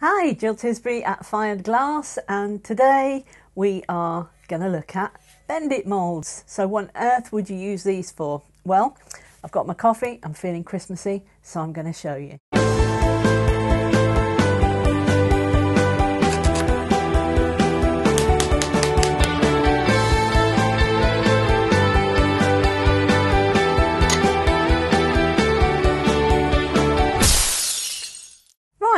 Hi, Jill Tisbury at Fired Glass, and today we are going to look at Bendit moulds. So, what on earth would you use these for? Well, I've got my coffee, I'm feeling Christmassy, so I'm going to show you.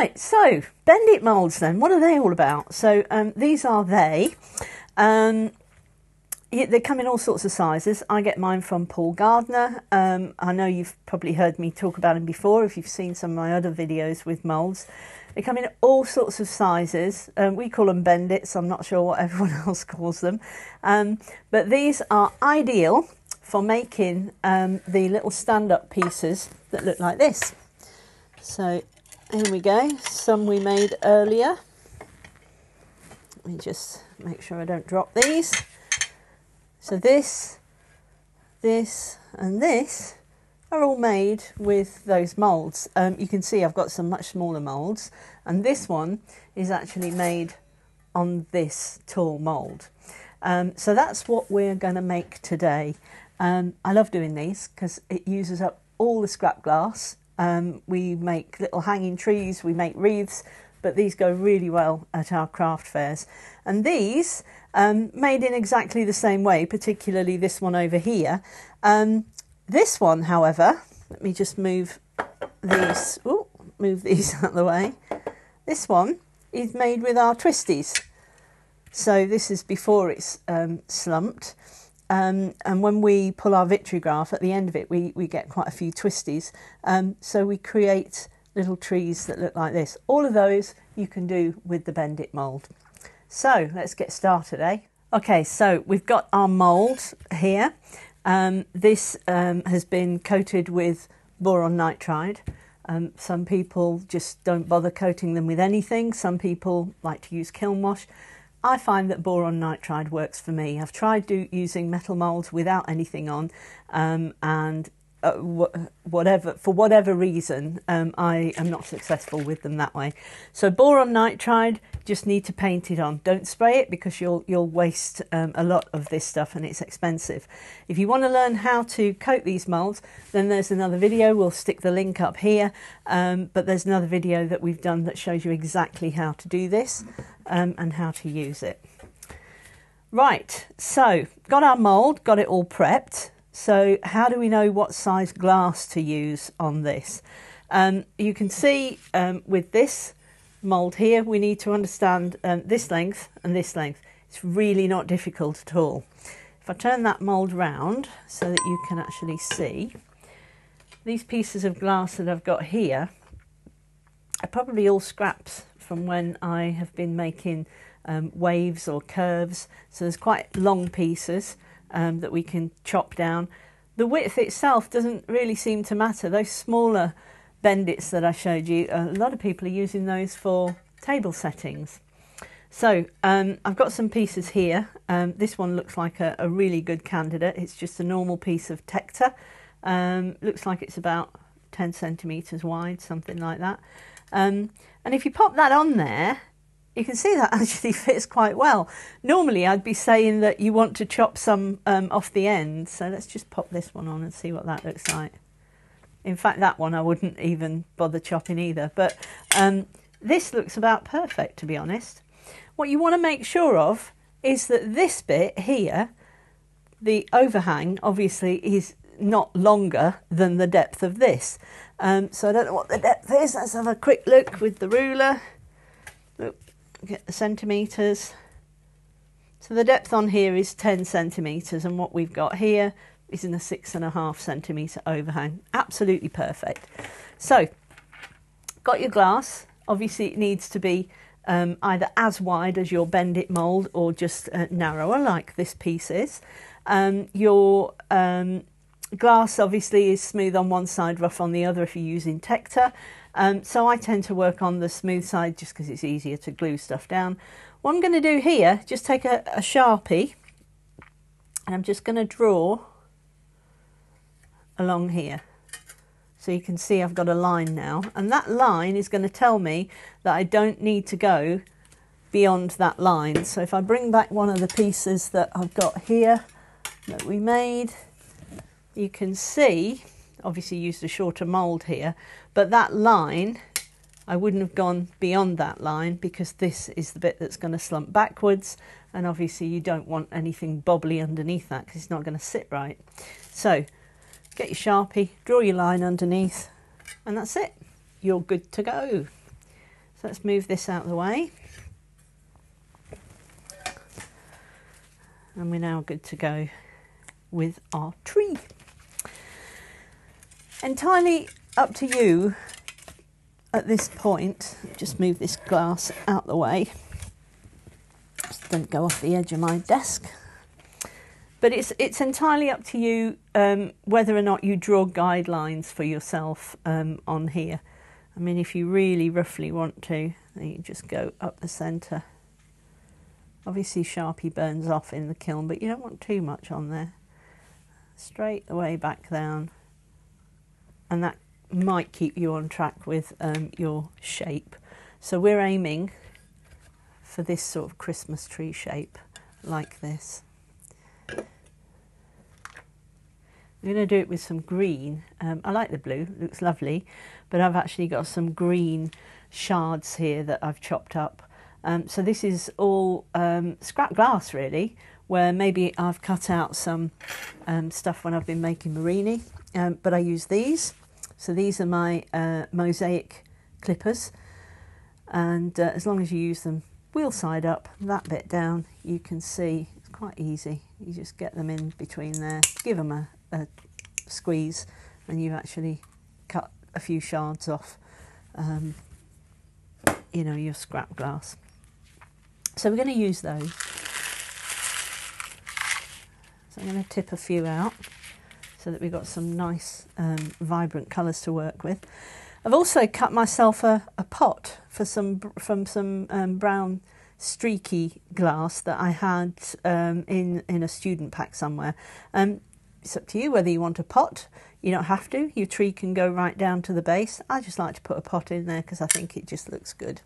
Right, so Bendit moulds then, what are they all about? So um, these are they. Um, they come in all sorts of sizes. I get mine from Paul Gardner. Um, I know you've probably heard me talk about him before if you've seen some of my other videos with moulds. They come in all sorts of sizes. Um, we call them Bendits. I'm not sure what everyone else calls them. Um, but these are ideal for making um, the little stand-up pieces that look like this. So here we go. Some we made earlier. Let me just make sure I don't drop these. So this, this and this are all made with those moulds. Um, you can see I've got some much smaller moulds and this one is actually made on this tall mould. Um, so that's what we're going to make today. Um, I love doing these because it uses up all the scrap glass um, we make little hanging trees, we make wreaths, but these go really well at our craft fairs. And these, um, made in exactly the same way, particularly this one over here. Um, this one, however, let me just move these, ooh, move these out of the way. This one is made with our twisties. So this is before it's um, slumped. Um, and when we pull our Vitrigraph at the end of it, we, we get quite a few twisties. Um, so we create little trees that look like this. All of those you can do with the Bendit mould. So let's get started, eh? Okay, so we've got our mould here. Um, this um, has been coated with boron nitride. Um, some people just don't bother coating them with anything. Some people like to use kiln wash. I find that boron nitride works for me. I've tried do, using metal moulds without anything on, um, and uh, whatever for whatever reason, um, I am not successful with them that way. So boron nitride, just need to paint it on. Don't spray it because you'll you'll waste um, a lot of this stuff and it's expensive. If you want to learn how to coat these molds, then there's another video. We'll stick the link up here. Um, but there's another video that we've done that shows you exactly how to do this um, and how to use it. Right, so got our mould, got it all prepped. So how do we know what size glass to use on this? Um, you can see um, with this mould here, we need to understand um, this length and this length. It's really not difficult at all. If I turn that mould round so that you can actually see, these pieces of glass that I've got here are probably all scraps from when I have been making um, waves or curves. So there's quite long pieces um, that we can chop down. The width itself doesn't really seem to matter. Those smaller bendits that I showed you, a lot of people are using those for table settings. So um, I've got some pieces here. Um, this one looks like a, a, really good candidate. It's just a normal piece of Tekta. Um, looks like it's about 10 centimetres wide, something like that. And if you pop that on there, you can see that actually fits quite well. Normally I'd be saying that you want to chop some um, off the end, so let's just pop this one on and see what that looks like. In fact, that one I wouldn't even bother chopping either, but um, this looks about perfect to be honest. What you want to make sure of is that this bit here, the overhang obviously is not longer than the depth of this. Um, so I don't know what the depth is. Let's have a quick look with the ruler. Get the centimetres. So the depth on here is 10 centimetres and what we've got here is in a six and a half centimetre overhang. Absolutely perfect. So, got your glass. Obviously it needs to be um, either as wide as your Bendit mould or just uh, narrower like this piece is. Um, your um, glass obviously is smooth on one side, rough on the other if you're using Tekta. Um, so I tend to work on the smooth side just because it's easier to glue stuff down. What I'm going to do here, just take a, a Sharpie and I'm just going to draw along here. So you can see I've got a line now, and that line is going to tell me that I don't need to go beyond that line. So if I bring back one of the pieces that I've got here that we made, you can see, obviously used a shorter mould here, but that line, I wouldn't have gone beyond that line because this is the bit that's going to slump backwards and obviously you don't want anything bobbly underneath that because it's not going to sit right. So get your Sharpie, draw your line underneath, and that's it. You're good to go. So let's move this out of the way. And we're now good to go with our tree. Entirely up to you at this point. Just move this glass out the way. Just don't go off the edge of my desk but it's it's entirely up to you um, whether or not you draw guidelines for yourself um, on here. I mean, if you really roughly want to, you just go up the centre. Obviously, Sharpie burns off in the kiln, but you don't want too much on there. Straight the way back down, and that might keep you on track with um, your shape. So we're aiming for this sort of Christmas tree shape, like this. I'm going to do it with some green. Um, I like the blue, it looks lovely, but I've actually got some green shards here that I've chopped up. Um, so this is all um, scrap glass really, where maybe I've cut out some um, stuff when I've been making Murrini, um, but I use these. So these are my uh, mosaic clippers, and uh, as long as you use them wheel side up, that bit down, you can see it's quite easy. You just get them in between there, give them a, a squeeze and you actually cut a few shards off, um, you know, your scrap glass. So we're going to use those. So I'm going to tip a few out so that we've got some nice um, vibrant colours to work with. I've also cut myself a, a pot for some from some um, brown streaky glass that I had um, in in a student pack somewhere. Um, it's up to you whether you want a pot. You don't have to. Your tree can go right down to the base. I just like to put a pot in there because I think it just looks good.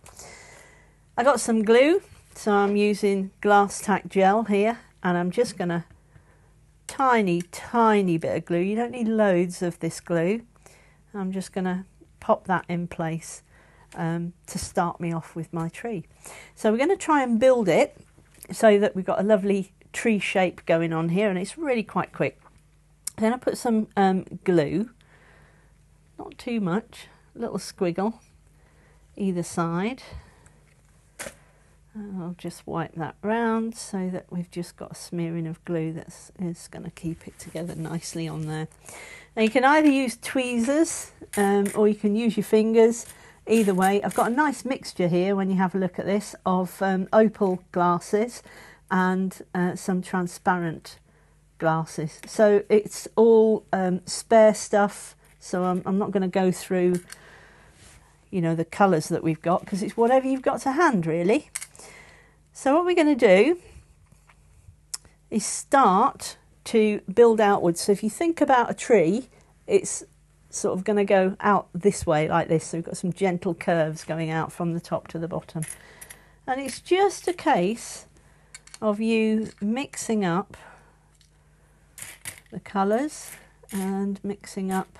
I got some glue, so I'm using glass tack gel here, and I'm just going to tiny, tiny bit of glue. You don't need loads of this glue. I'm just going to pop that in place um, to start me off with my tree. So we're going to try and build it so that we've got a lovely tree shape going on here, and it's really quite quick. Then I put some um, glue, not too much, a little squiggle either side. I'll just wipe that round so that we've just got a smearing of glue that's is going to keep it together nicely on there. Now you can either use tweezers um, or you can use your fingers. Either way, I've got a nice mixture here when you have a look at this of um, opal glasses and uh, some transparent glasses. So it's all um, spare stuff. So I'm, I'm not going to go through, you know, the colours that we've got because it's whatever you've got to hand, really. So what we're going to do is start to build outwards. So if you think about a tree, it's sort of going to go out this way like this. So we've got some gentle curves going out from the top to the bottom. And it's just a case of you mixing up the colours and mixing up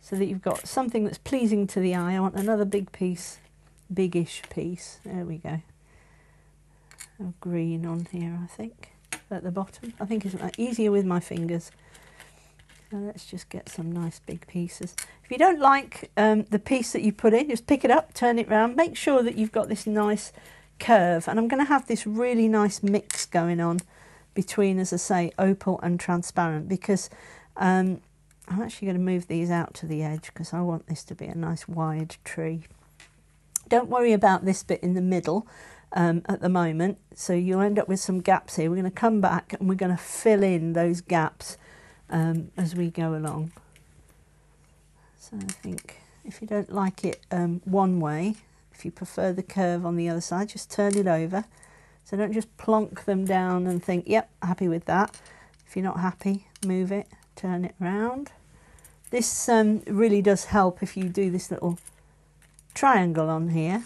so that you've got something that's pleasing to the eye. I want another big piece, biggish piece. There we go. Of green on here, I think, at the bottom. I think it's easier with my fingers. So let's just get some nice big pieces. If you don't like um, the piece that you put in, just pick it up, turn it round. Make sure that you've got this nice curve. And I'm going to have this really nice mix going on between, as I say, opal and transparent because um, I'm actually going to move these out to the edge because I want this to be a nice wide tree. Don't worry about this bit in the middle um, at the moment, so you'll end up with some gaps here. We're going to come back and we're going to fill in those gaps um, as we go along. So I think if you don't like it um, one way, if you prefer the curve on the other side, just turn it over so don't just plonk them down and think, yep, happy with that. If you're not happy, move it, turn it round. This um, really does help if you do this little triangle on here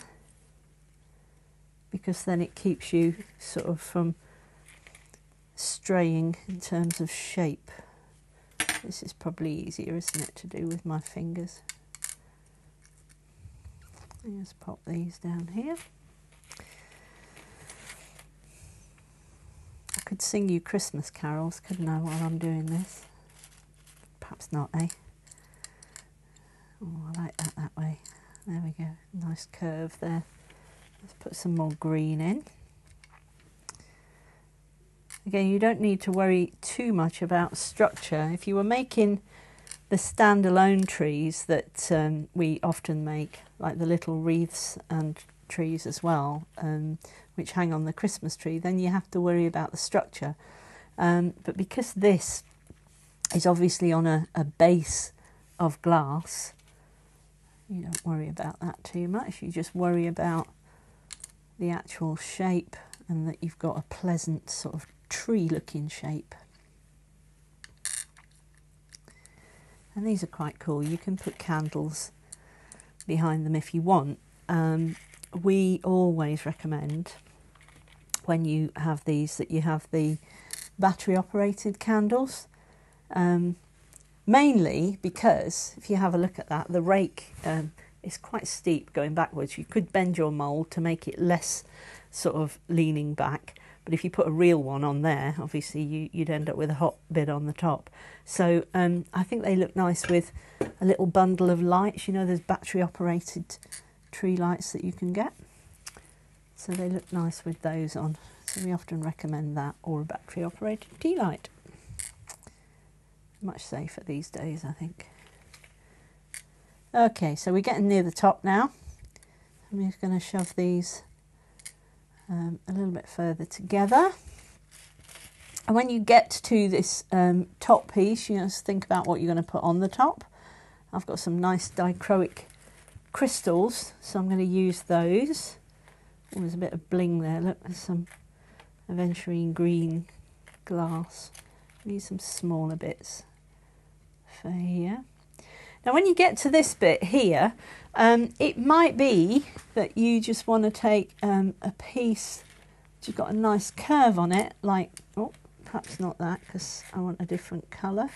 because then it keeps you sort of from straying in terms of shape. This is probably easier, isn't it, to do with my fingers. Just pop these down here. I could sing you Christmas carols, couldn't I, while I'm doing this? Perhaps not, eh? Oh, I like that that way. There we go. Nice curve there. Let's put some more green in. Again, you don't need to worry too much about structure. If you were making the standalone trees that um, we often make, like the little wreaths and trees as well, um, which hang on the Christmas tree, then you have to worry about the structure. Um, but because this is obviously on a, a base of glass, you don't worry about that too much. You just worry about the actual shape and that you've got a pleasant sort of tree looking shape. And these are quite cool. You can put candles behind them if you want. Um, we always recommend when you have these that you have the battery operated candles. Um, mainly because if you have a look at that, the rake um, is quite steep going backwards. You could bend your mould to make it less sort of leaning back. But if you put a real one on there, obviously you, would end up with a hot bit on the top. So um, I think they look nice with a little bundle of lights. You know, there's battery operated tree lights that you can get. So they look nice with those on. So we often recommend that or a battery operated tea light. Much safer these days, I think. Okay, so we're getting near the top now. I'm just going to shove these um, a little bit further together. And when you get to this um, top piece, you just think about what you're going to put on the top. I've got some nice dichroic crystals, so I'm going to use those. Oh, there's a bit of bling there. Look, there's some aventurine green glass. Need some smaller bits for here. Now, when you get to this bit here, um, it might be that you just want to take um, a piece which has got a nice curve on it, like, oh, perhaps not that because I want a different colour.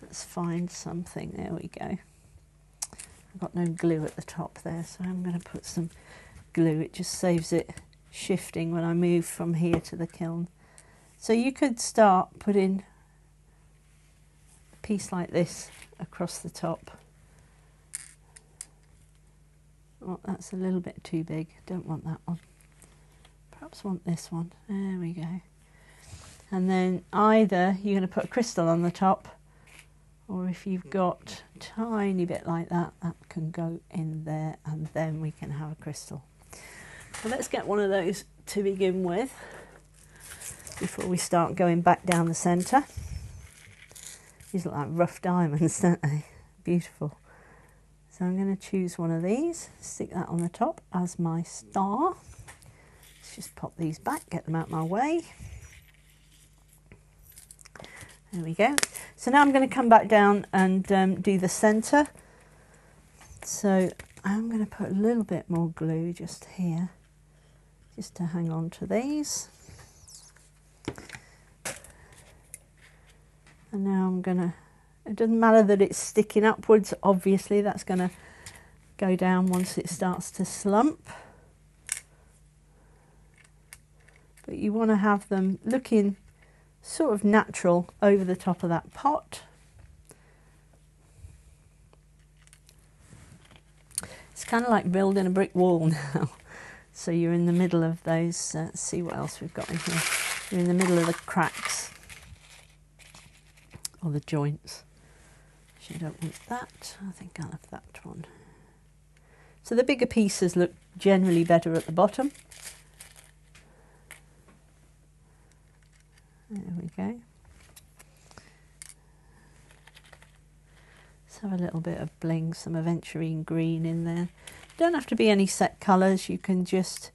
Let's find something. There we go. I've got no glue at the top there, so I'm going to put some glue. It just saves it shifting when I move from here to the kiln. So you could start putting a piece like this across the top. Oh, that's a little bit too big. Don't want that one. Perhaps want this one. There we go. And then either you're going to put a crystal on the top, or if you've got a tiny bit like that, that can go in there, and then we can have a crystal. So let's get one of those to begin with before we start going back down the centre. These look like rough diamonds, don't they? Beautiful. So I'm going to choose one of these, stick that on the top as my star. Let's just pop these back, get them out of my way. There we go. So now I'm going to come back down and um, do the centre. So I'm going to put a little bit more glue just here, just to hang on to these. And now I'm going to, it doesn't matter that it's sticking upwards, obviously that's going to go down once it starts to slump. But you want to have them looking sort of natural over the top of that pot. It's kind of like building a brick wall now. so you're in the middle of those, uh, see what else we've got in here. You're in the middle of the cracks or the joints. Actually, I don't want that. I think I'll have that one. So the bigger pieces look generally better at the bottom. There we go. Let's have a little bit of bling, some aventurine green in there. Don't have to be any set colours, you can just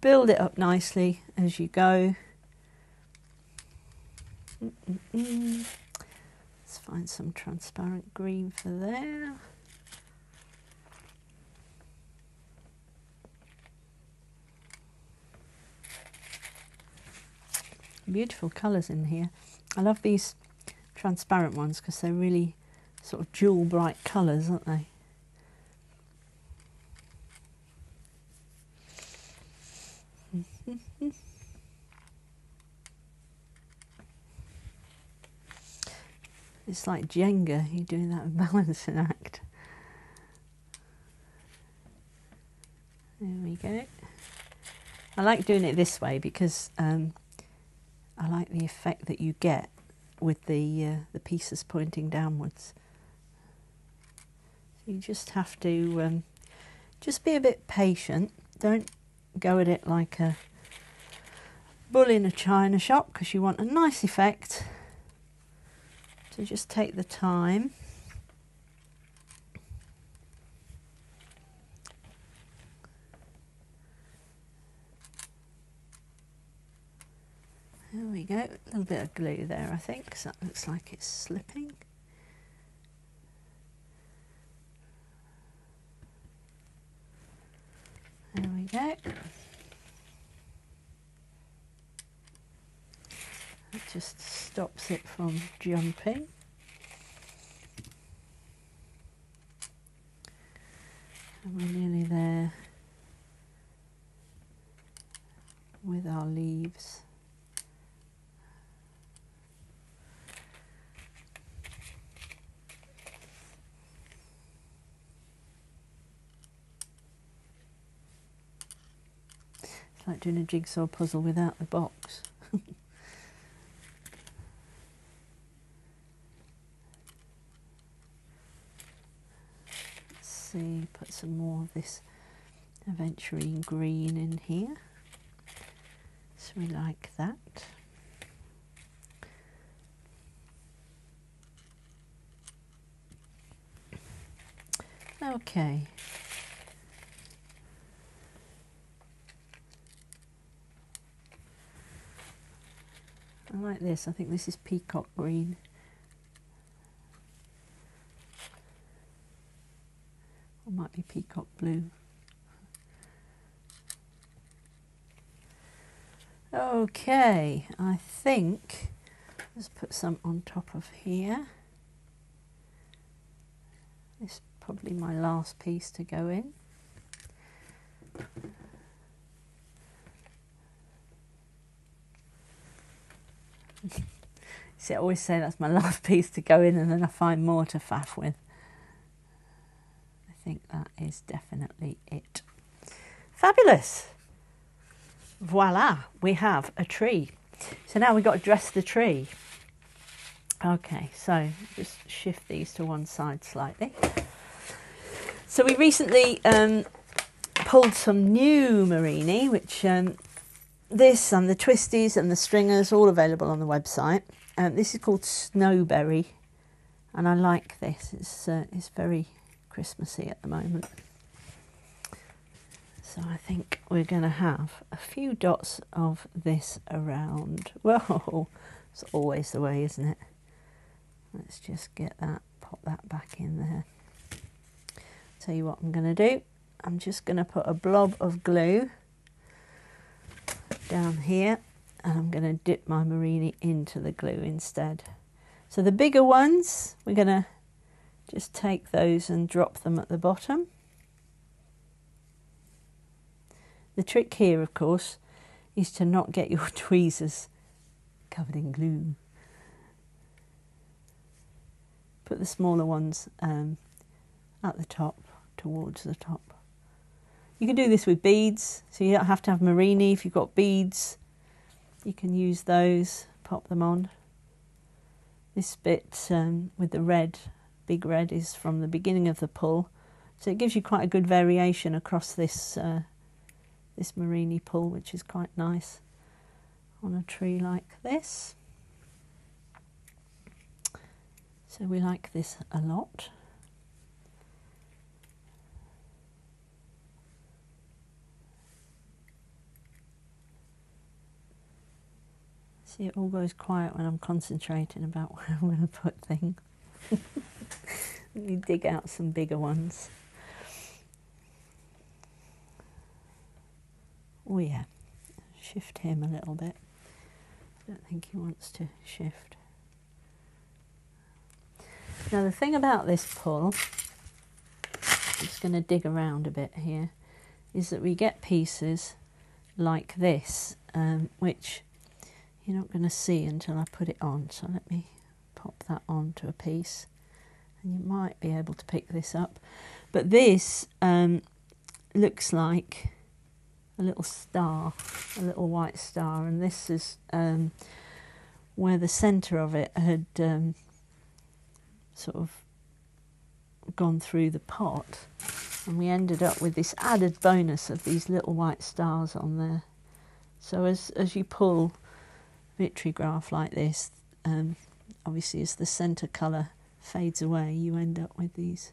build it up nicely as you go. Mm -mm -mm Let's find some transparent green for there. Beautiful colours in here. I love these transparent ones because they're really sort of jewel bright colours, aren't they? It's like Jenga, you're doing that balancing act. There we go. I like doing it this way because um, I like the effect that you get with the uh, the pieces pointing downwards. So you just have to um, just be a bit patient. Don't go at it like a bull in a china shop because you want a nice effect. So just take the time. There we go, a little bit of glue there I think, because that looks like it's slipping. There we go. That just stops it from jumping. And we're nearly there with our leaves. It's like doing a jigsaw puzzle without the box. see, put some more of this aventurine green in here. So we like that. Okay. I like this. I think this is peacock green. Or might peacock blue. Okay, I think let's put some on top of here. This is probably my last piece to go in. See, I always say that's my last piece to go in and then I find more to faff with. Think that is definitely it. Fabulous. Voila, we have a tree. So now we've got to dress the tree. Okay, so just shift these to one side slightly. So we recently um, pulled some new Murrini, which um, this and the twisties and the stringers all available on the website. Um, this is called Snowberry, and I like this. It's uh, it's very Christmassy at the moment. So I think we're going to have a few dots of this around. Well, it's always the way, isn't it? Let's just get that, pop that back in there. Tell you what I'm going to do. I'm just going to put a blob of glue down here and I'm going to dip my murrini into the glue instead. So the bigger ones, we're going to just take those and drop them at the bottom. The trick here, of course, is to not get your tweezers covered in glue. Put the smaller ones um, at the top, towards the top. You can do this with beads, so you don't have to have murrini if you've got beads. You can use those, pop them on. This bit um, with the red, big red, is from the beginning of the pull, so it gives you quite a good variation across this uh, this Murrini pull, which is quite nice on a tree like this. So we like this a lot. See, it all goes quiet when I'm concentrating about where I'm going to put things. Let me dig out some bigger ones. Oh yeah, shift him a little bit. I don't think he wants to shift. Now the thing about this pull, I'm just going to dig around a bit here, is that we get pieces like this, um, which you're not going to see until I put it on. So let me pop that onto a piece and you might be able to pick this up. But this um, looks like a little star, a little white star, and this is um, where the centre of it had um, sort of gone through the pot, and we ended up with this added bonus of these little white stars on there. So as as you pull Vitrigraph like this, um, obviously as the centre colour fades away, you end up with these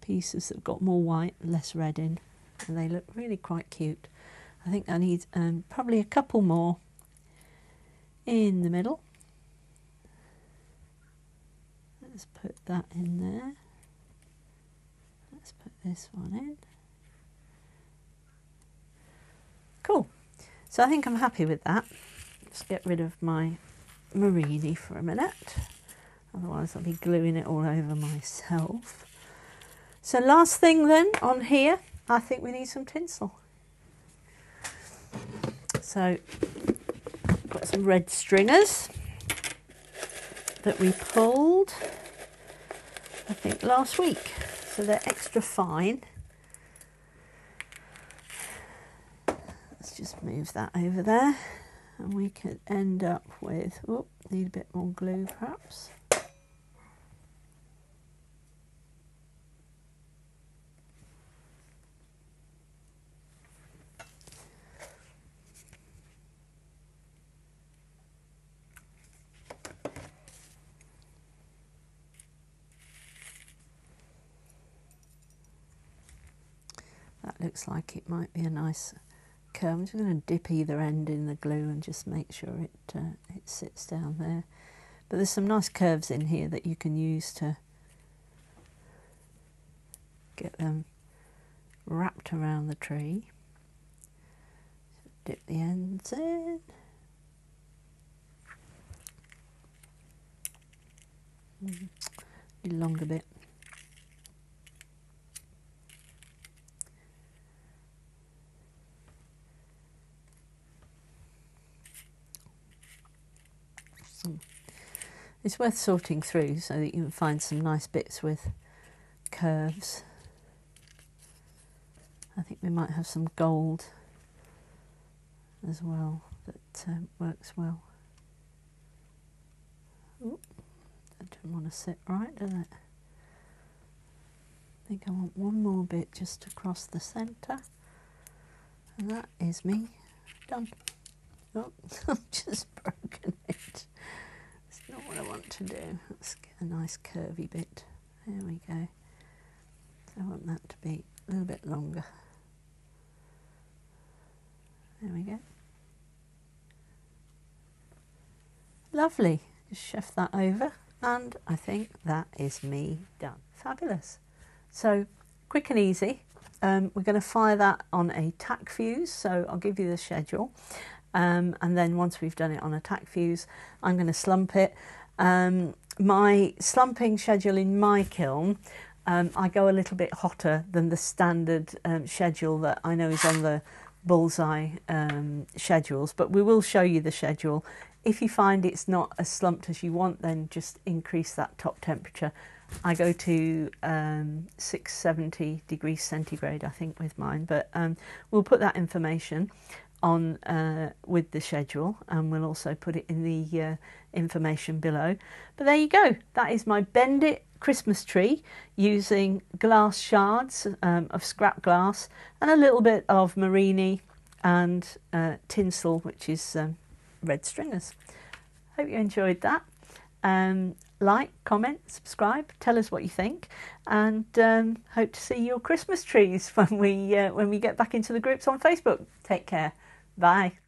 pieces that have got more white, less red in, and they look really quite cute. I think I need um, probably a couple more in the middle. Let's put that in there. Let's put this one in. Cool. So I think I'm happy with that. Let's get rid of my Murrini for a minute. Otherwise I'll be gluing it all over myself. So last thing then on here, I think we need some tinsel. So got some red stringers that we pulled, I think last week. So they're extra fine. Let's just move that over there and we could end up with, oh, need a bit more glue perhaps. That looks like it might be a nice curve. I'm just going to dip either end in the glue and just make sure it uh, it sits down there. But there's some nice curves in here that you can use to get them wrapped around the tree. Dip the ends in. Mm, longer bit. It's worth sorting through so that you can find some nice bits with curves. I think we might have some gold as well that uh, works well. Ooh, that didn't want to sit right, did it? I think I want one more bit just across the centre. And that is me done. Oh, I've just broken it not what I want to do. Let's get a nice curvy bit. There we go. So I want that to be a little bit longer. There we go. Lovely. Just shift that over and I think that is me done. Fabulous. So quick and easy. Um, we're going to fire that on a tack fuse, so I'll give you the schedule. Um, and then once we've done it on a tack fuse, I'm going to slump it. Um, my slumping schedule in my kiln, um, I go a little bit hotter than the standard um, schedule that I know is on the bullseye um, schedules, but we will show you the schedule. If you find it's not as slumped as you want, then just increase that top temperature. I go to um, 670 degrees centigrade, I think, with mine, but we'll put that information on uh, with the schedule and we'll also put it in the uh, information below. But there you go, that is my Bend It Christmas tree using glass shards um, of scrap glass and a little bit of Murrini and uh, tinsel, which is um, red stringers. Hope you enjoyed that. Um, like, comment, subscribe, tell us what you think, and um, hope to see your Christmas trees when we uh, when we get back into the groups on Facebook. Take care. Bye.